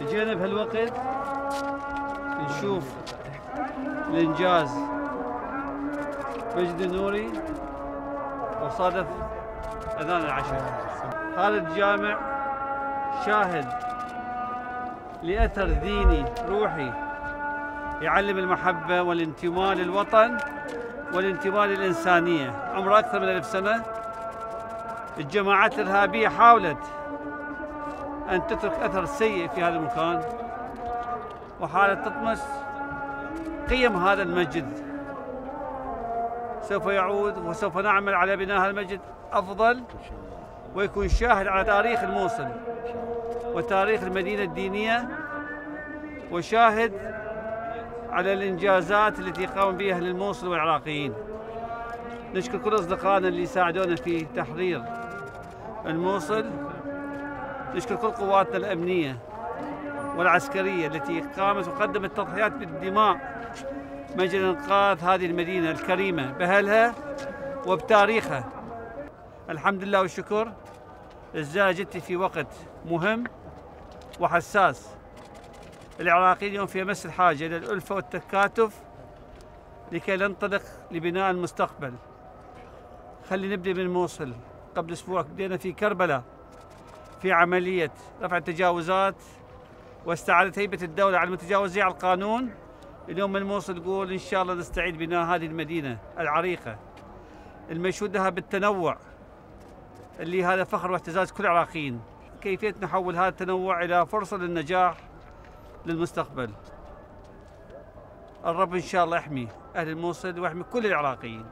جينا بهالوقت نشوف الإنجاز مجد النوري وصادف أذان العشاء. هذا الجامع شاهد لأثر ديني روحي يعلم المحبة والانتماء للوطن والانتماء للإنسانية. عمره أكثر من ألف سنة. الجماعات الإرهابية حاولت أن تترك أثر سيء في هذا المكان. وحالت تطمس قيم هذا المسجد. سوف يعود وسوف نعمل على بناء هذا المسجد أفضل ويكون شاهد على تاريخ الموصل وتاريخ المدينة الدينية وشاهد على الإنجازات التي قام بها أهل الموصل والعراقيين. نشكر كل أصدقائنا اللي ساعدونا في تحرير الموصل. نشكر كل قواتنا الأمنية والعسكرية التي قامت وقدمت تضحيات بالدماء من أجل إنقاذ هذه المدينة الكريمة بأهلها وبتاريخها. الحمد لله والشكر. جتي في وقت مهم وحساس. العراقيين اليوم في أمس الحاجة إلى الألفة والتكاتف لكي ننطلق لبناء المستقبل. خلي نبدأ من موصل قبل أسبوع بدينا في كربلاء. في عملية رفع التجاوزات واستعادة هيبة الدولة على المتجاوزين على القانون. اليوم من موصل يقول إن شاء الله نستعيد بناء هذه المدينة العريقة. المشهود لها بالتنوع اللي هذا فخر واعتزاز كل العراقيين. كيفية نحول هذا التنوع إلى فرصة للنجاح للمستقبل. الرب إن شاء الله يحمي أهل الموصل ويحمي كل العراقيين.